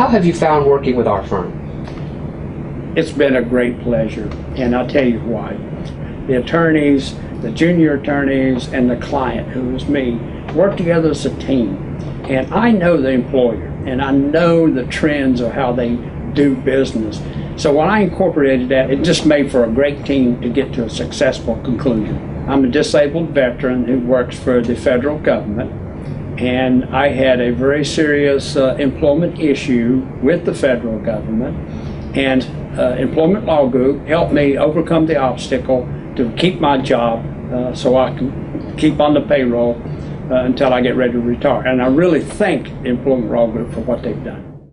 How have you found working with our firm? It's been a great pleasure, and I'll tell you why. The attorneys, the junior attorneys, and the client, who is me, work together as a team. And I know the employer, and I know the trends of how they do business. So when I incorporated that, it just made for a great team to get to a successful conclusion. I'm a disabled veteran who works for the federal government, and I had a very serious uh, employment issue with the federal government. And uh, Employment Law Group helped me overcome the obstacle to keep my job uh, so I can keep on the payroll uh, until I get ready to retire. And I really thank Employment Law Group for what they've done.